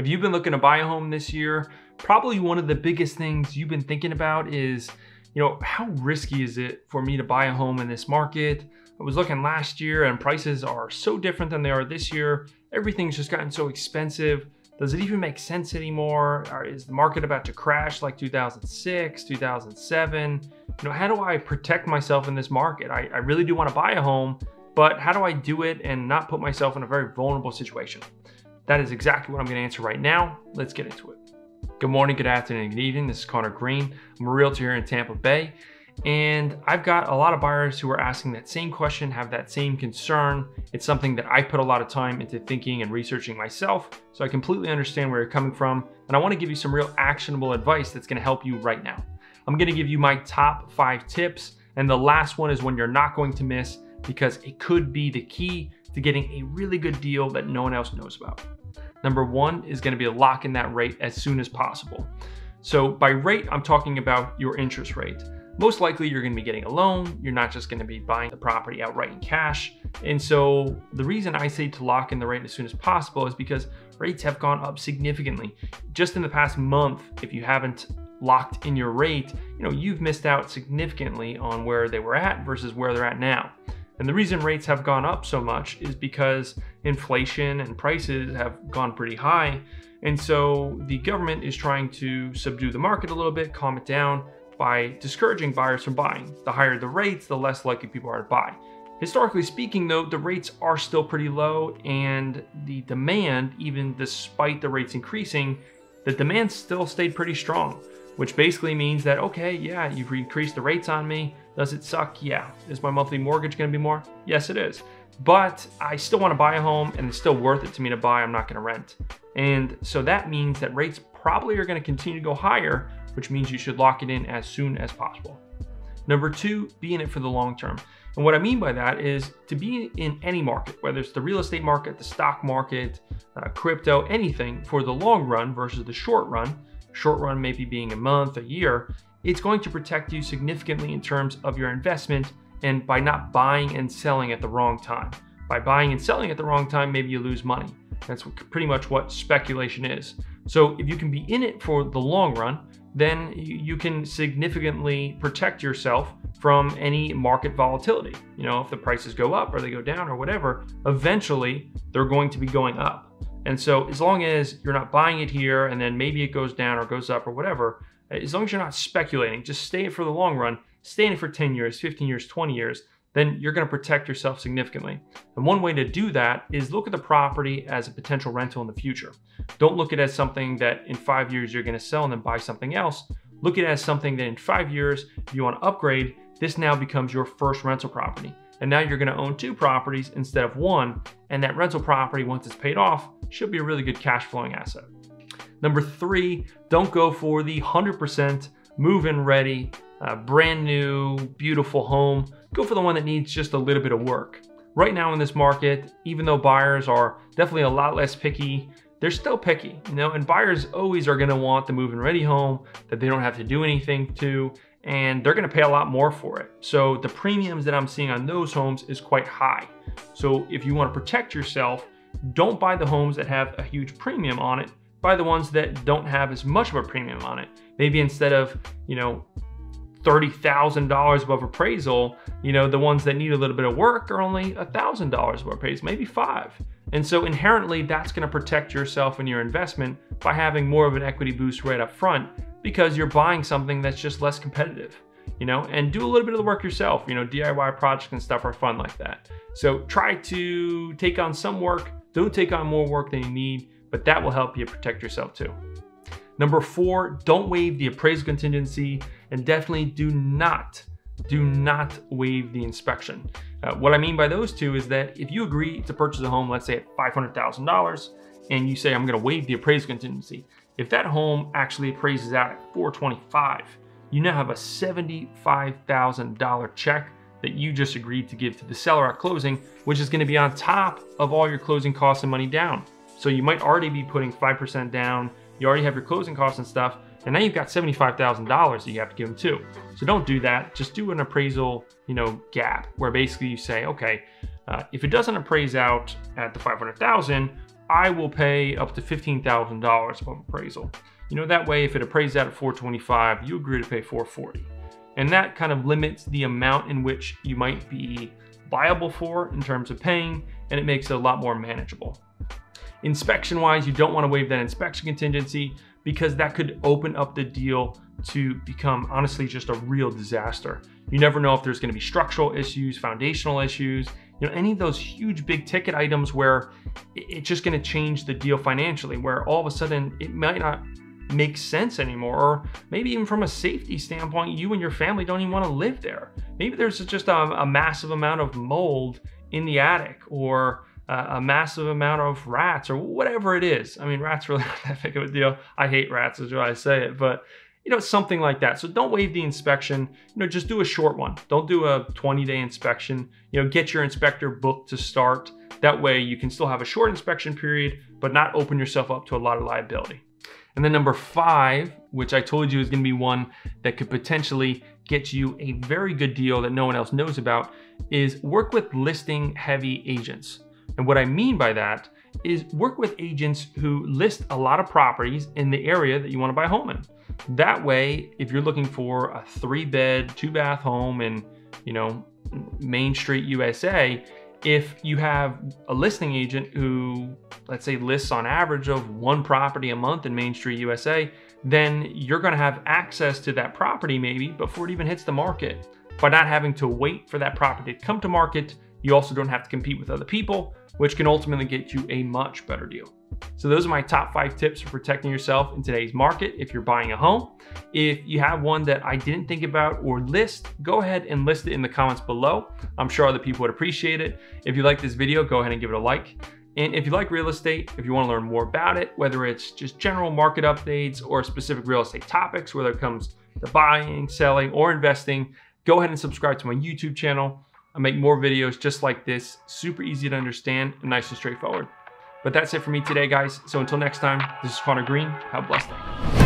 If you've been looking to buy a home this year, probably one of the biggest things you've been thinking about is, you know, how risky is it for me to buy a home in this market? I was looking last year and prices are so different than they are this year. Everything's just gotten so expensive. Does it even make sense anymore? Or is the market about to crash like 2006, 2007? You know, how do I protect myself in this market? I, I really do want to buy a home, but how do I do it and not put myself in a very vulnerable situation? That is exactly what I'm going to answer right now. Let's get into it. Good morning, good afternoon, good evening. This is Conor Green. I'm a realtor here in Tampa Bay. And I've got a lot of buyers who are asking that same question, have that same concern. It's something that I put a lot of time into thinking and researching myself, so I completely understand where you're coming from. And I wanna give you some real actionable advice that's gonna help you right now. I'm gonna give you my top five tips, and the last one is one you're not going to miss because it could be the key to getting a really good deal that no one else knows about. Number one is gonna be locking that rate as soon as possible. So by rate, I'm talking about your interest rate most likely you're going to be getting a loan. You're not just going to be buying the property outright in cash. And so the reason I say to lock in the rate as soon as possible is because rates have gone up significantly. Just in the past month, if you haven't locked in your rate, you know, you've missed out significantly on where they were at versus where they're at now. And the reason rates have gone up so much is because inflation and prices have gone pretty high. And so the government is trying to subdue the market a little bit, calm it down, by discouraging buyers from buying. The higher the rates, the less likely people are to buy. Historically speaking, though, the rates are still pretty low, and the demand, even despite the rates increasing, the demand still stayed pretty strong, which basically means that, okay, yeah, you've increased the rates on me. Does it suck? Yeah. Is my monthly mortgage going to be more? Yes, it is. But I still want to buy a home, and it's still worth it to me to buy. I'm not going to rent. And so that means that rates probably are going to continue to go higher, which means you should lock it in as soon as possible. Number two, be in it for the long term. And what I mean by that is to be in any market, whether it's the real estate market, the stock market, uh, crypto, anything for the long run versus the short run, short run maybe being a month, a year, it's going to protect you significantly in terms of your investment and by not buying and selling at the wrong time. By buying and selling at the wrong time, maybe you lose money. That's pretty much what speculation is. So if you can be in it for the long run, then you can significantly protect yourself from any market volatility. You know, if the prices go up or they go down or whatever, eventually they're going to be going up. And so as long as you're not buying it here and then maybe it goes down or goes up or whatever, uh, as long as you're not speculating, just stay it for the long run, stay in it for 10 years, 15 years, 20 years, then you're going to protect yourself significantly. And one way to do that is look at the property as a potential rental in the future. Don't look at it as something that in five years you're going to sell and then buy something else. Look at it as something that in five years, if you want to upgrade, this now becomes your first rental property. And now you're going to own two properties instead of one. And that rental property, once it's paid off, should be a really good cash flowing asset. Number three, don't go for the 100% move in ready, uh, brand new, beautiful home go for the one that needs just a little bit of work. Right now in this market, even though buyers are definitely a lot less picky, they're still picky, you know, and buyers always are gonna want the move in ready home that they don't have to do anything to, and they're gonna pay a lot more for it. So the premiums that I'm seeing on those homes is quite high. So if you wanna protect yourself, don't buy the homes that have a huge premium on it, buy the ones that don't have as much of a premium on it. Maybe instead of, you know, $30,000 above appraisal, you know, the ones that need a little bit of work are only $1,000 above appraisal, maybe five. And so inherently that's gonna protect yourself and your investment by having more of an equity boost right up front because you're buying something that's just less competitive, you know, and do a little bit of the work yourself. You know, DIY projects and stuff are fun like that. So try to take on some work, don't take on more work than you need, but that will help you protect yourself too. Number four, don't waive the appraisal contingency and definitely do not, do not waive the inspection. Uh, what I mean by those two is that if you agree to purchase a home, let's say at $500,000, and you say, I'm gonna waive the appraisal contingency, if that home actually appraises out at 425, you now have a $75,000 check that you just agreed to give to the seller at closing, which is gonna be on top of all your closing costs and money down. So you might already be putting 5% down you already have your closing costs and stuff, and now you've got $75,000 that you have to give them too. So don't do that. Just do an appraisal, you know, gap where basically you say, okay, uh, if it doesn't appraise out at the 500,000, I will pay up to $15,000 above appraisal. You know, that way if it appraises out at 425, you agree to pay 440. And that kind of limits the amount in which you might be viable for in terms of paying, and it makes it a lot more manageable. Inspection wise, you don't want to waive that inspection contingency because that could open up the deal to become honestly just a real disaster. You never know if there's going to be structural issues, foundational issues, you know, any of those huge big ticket items where it's just going to change the deal financially, where all of a sudden it might not make sense anymore. Or maybe even from a safety standpoint, you and your family don't even want to live there. Maybe there's just a, a massive amount of mold in the attic or a massive amount of rats or whatever it is. I mean, rats really not that big of a deal. I hate rats, is why I say it, but you know, something like that. So don't waive the inspection. You know, just do a short one. Don't do a 20 day inspection. You know, get your inspector booked to start. That way you can still have a short inspection period, but not open yourself up to a lot of liability. And then number five, which I told you is gonna be one that could potentially get you a very good deal that no one else knows about, is work with listing heavy agents. And what I mean by that is work with agents who list a lot of properties in the area that you wanna buy a home in. That way, if you're looking for a three bed, two bath home in, you know, Main Street, USA, if you have a listing agent who, let's say, lists on average of one property a month in Main Street, USA, then you're gonna have access to that property maybe before it even hits the market. By not having to wait for that property to come to market, you also don't have to compete with other people, which can ultimately get you a much better deal. So those are my top five tips for protecting yourself in today's market if you're buying a home. If you have one that I didn't think about or list, go ahead and list it in the comments below. I'm sure other people would appreciate it. If you like this video, go ahead and give it a like. And if you like real estate, if you want to learn more about it, whether it's just general market updates or specific real estate topics, whether it comes to buying, selling, or investing, go ahead and subscribe to my YouTube channel. I make more videos just like this, super easy to understand and nice and straightforward. But that's it for me today, guys. So until next time, this is Conor Green. Have a blessed day.